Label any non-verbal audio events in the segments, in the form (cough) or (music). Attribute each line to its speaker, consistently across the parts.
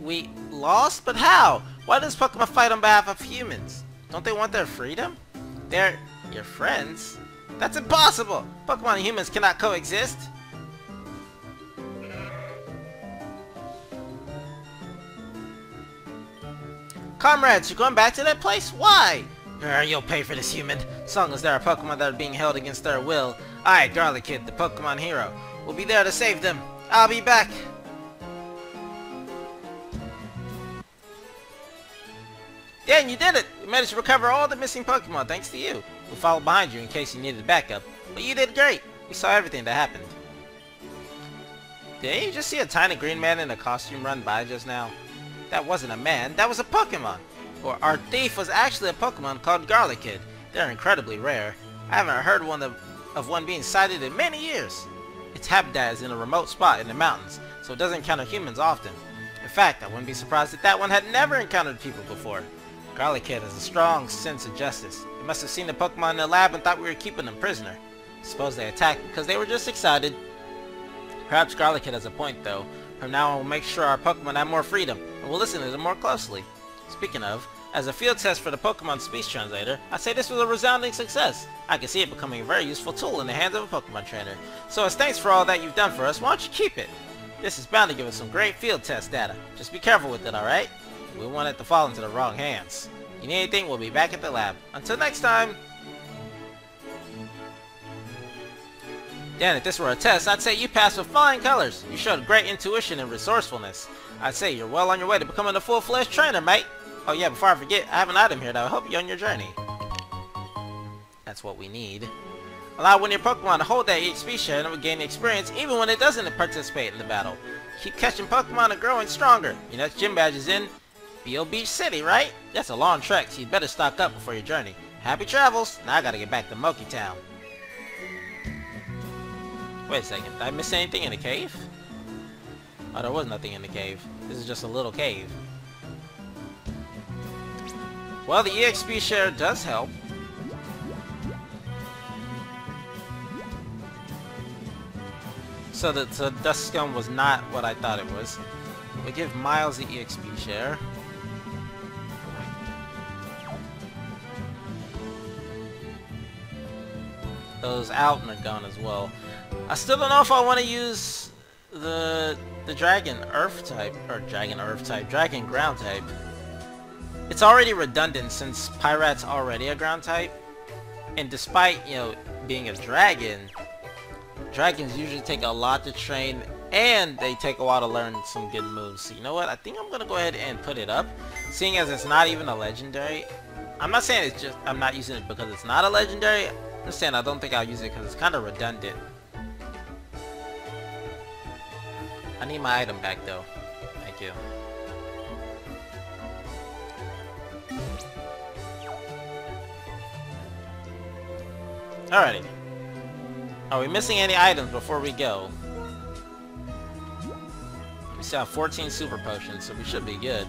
Speaker 1: We lost? But how? Why does Pokemon fight on behalf of humans? Don't they want their freedom? They're your friends? That's impossible! Pokemon and humans cannot coexist! Comrades, you're going back to that place? Why? You'll pay for this, human. As long as there are Pokemon that are being held against their will, I, Garlikid, the Pokemon hero, will be there to save them. I'll be back. You did it! We managed to recover all the missing Pokemon thanks to you. We followed behind you in case you needed backup, but you did great. We saw everything that happened. Did you just see a tiny green man in a costume run by just now? That wasn't a man, that was a Pokemon! Or our thief was actually a Pokemon called Garlikid. They're incredibly rare. I haven't heard one of, of one being sighted in many years. Its habitat is in a remote spot in the mountains, so it doesn't encounter humans often. In fact, I wouldn't be surprised if that one had never encountered people before. Garlikid has a strong sense of justice. They must have seen the Pokemon in the lab and thought we were keeping them prisoner. Suppose they attacked because they were just excited. Perhaps Garlikid has a point though. From now on we'll make sure our Pokemon have more freedom, and we'll listen to them more closely. Speaking of, as a field test for the Pokemon Speech Translator, I'd say this was a resounding success. I can see it becoming a very useful tool in the hands of a Pokemon trainer. So as thanks for all that you've done for us, why don't you keep it? This is bound to give us some great field test data. Just be careful with it, alright? We want it to fall into the wrong hands. You need anything, we'll be back at the lab. Until next time! Dan, if this were a test, I'd say you passed with flying colors. You showed great intuition and resourcefulness. I'd say you're well on your way to becoming a full-fledged trainer, mate. Oh yeah, before I forget, I have an item here that will help you on your journey. That's what we need. Allow one of your Pokemon to hold that EXP share and it will gain experience even when it doesn't participate in the battle. Keep catching Pokemon and growing stronger. Your next gym badge is in Beach City, right? That's a long trek, so you'd better stock up before your journey. Happy travels! Now I gotta get back to Moki Town. Wait a second, did I miss anything in the cave? Oh, there was nothing in the cave. This is just a little cave. Well, the EXP share does help. So the, the Dust Scum was not what I thought it was. We give Miles the EXP share. Those out and are gone as well. I still don't know if I want to use the the Dragon Earth type, or Dragon Earth type, Dragon Ground type. It's already redundant since Pyrat's already a ground type. And despite, you know, being a dragon, dragons usually take a lot to train and they take a while to learn some good moves. So you know what? I think I'm to go ahead and put it up. Seeing as it's not even a legendary. I'm not saying it's just, I'm not using it because it's not a legendary. I'm saying I don't think I'll use it because it's kind of redundant. I need my item back though. Thank you. Alrighty. Are we missing any items before we go? We still have 14 super potions, so we should be good.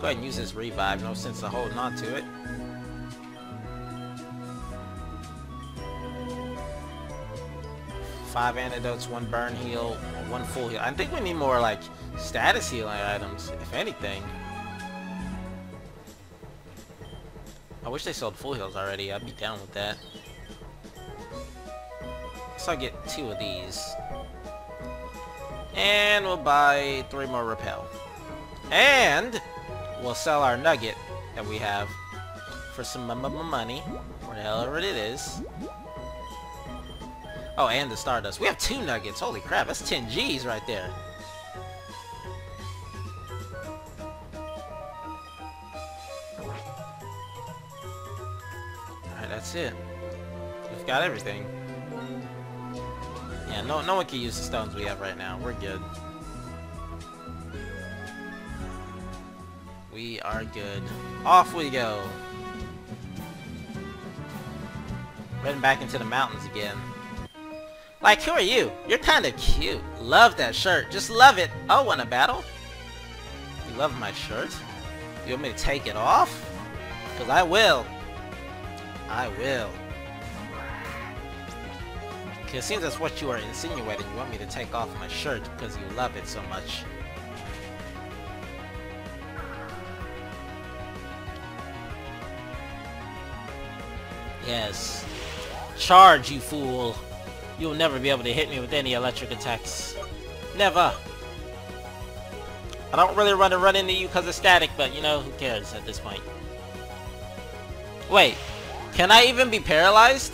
Speaker 1: Go ahead and use this revive, no sense of holding on to it. Five antidotes, one burn heal, one full heal. I think we need more like status healing items, if anything. I wish they sold full heals already. I'd be down with that. So I get two of these. And we'll buy three more repel. And we'll sell our nugget that we have for some money, whatever it is. Oh, and the Stardust. We have two nuggets. Holy crap, that's 10 G's right there. Alright, that's it. We've got everything. Yeah, no, no one can use the stones we have right now. We're good. We are good. Off we go. Heading back into the mountains again. Like, who are you? You're kinda cute. Love that shirt. Just love it. Oh, want a battle? You love my shirt? You want me to take it off? Because I will. I will. It seems that's what you are insinuating. You want me to take off my shirt because you love it so much. Yes. Charge, you fool! You'll never be able to hit me with any electric attacks. Never! I don't really want to run into you because of static, but you know, who cares at this point. Wait, can I even be paralyzed?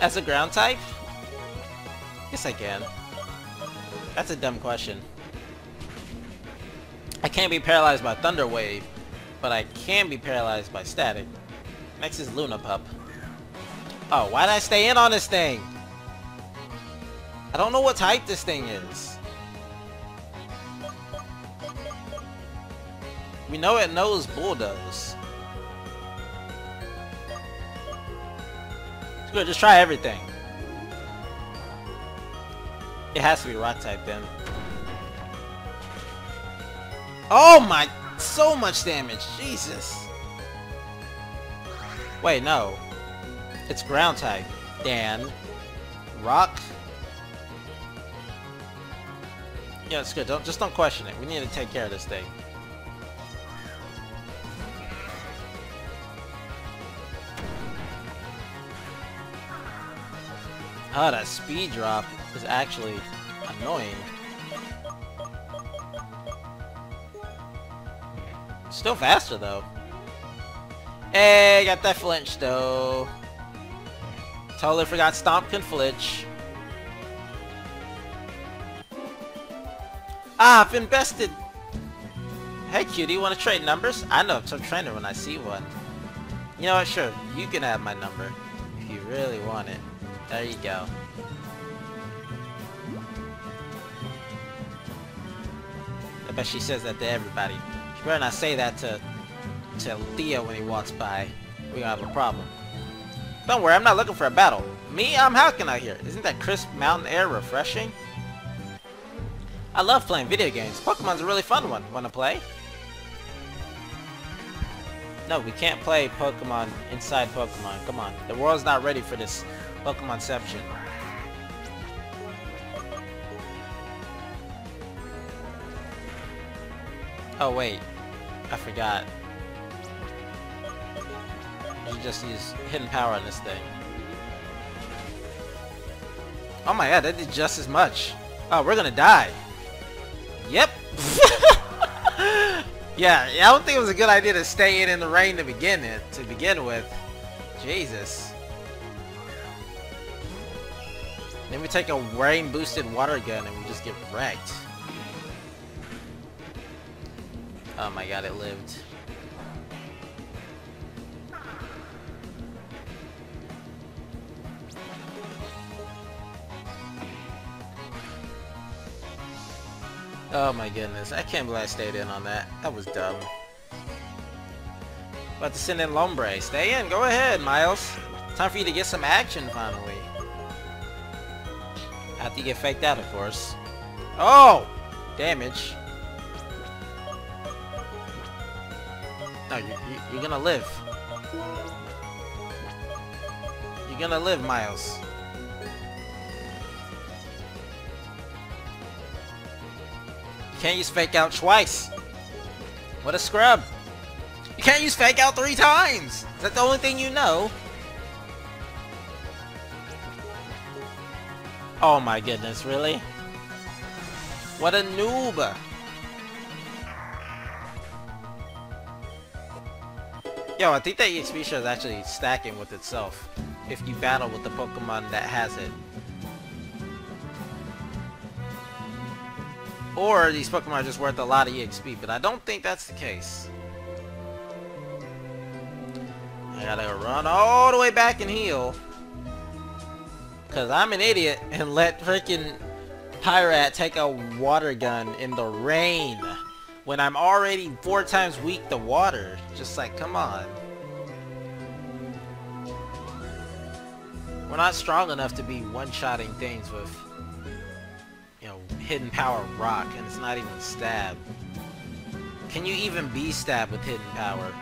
Speaker 1: As a ground type? Yes I can. That's a dumb question. I can't be paralyzed by Thunder Wave, but I can be paralyzed by Static. Next is Lunapup. Oh, why did I stay in on this thing? I don't know what type this thing is. We know it knows Bulldoze. It's good, just try everything. It has to be rock type then. Oh my! So much damage! Jesus! Wait, no. It's ground type. Dan. Rock. Yeah, it's good. Don't just don't question it. We need to take care of this thing. Oh, that speed drop is actually annoying. Still faster though. Hey, got that flinch though. Totally forgot Stomp can flinch. Ah, I've invested! Hey cutie, you wanna trade numbers? I know I'm some trainer when I see one. You know what, sure, you can have my number. If you really want it. There you go. I bet she says that to everybody. She better not say that to, to Theo when he walks by. We're gonna have a problem. Don't worry, I'm not looking for a battle. Me, I'm hacking out here. Isn't that crisp mountain air refreshing? I love playing video games. Pokemon's a really fun one. Wanna play? No, we can't play Pokemon inside Pokemon. Come on. The world's not ready for this Pokemonception. Oh wait, I forgot. You just use hidden power on this thing. Oh my god, that did just as much. Oh, we're gonna die. Yep. (laughs) yeah, I don't think it was a good idea to stay in in the rain to begin it to begin with. Jesus. Then we take a rain boosted water gun and we just get wrecked. Oh my god, it lived. Oh my goodness, I can't believe I stayed in on that. That was dumb. About to send in Lombre. Stay in, go ahead, Miles. Time for you to get some action finally. After you get faked out, of course. Oh! Damage. No, you, you, you're gonna live. You're gonna live, Miles. Can't use fake out twice. What a scrub. You can't use fake out three times. Is that the only thing you know? Oh my goodness, really? What a noob! Yo, I think that EXP share is actually stacking with itself if you battle with the Pokemon that has it. Or these Pokemon are just worth a lot of EXP, but I don't think that's the case. I gotta run all the way back and heal. Cause I'm an idiot and let freaking Pyrat take a water gun in the rain when I'm already four times weak to water. Just like, come on. We're not strong enough to be one-shotting things with hidden power rock, and it's not even stab. Can you even be stabbed with hidden power?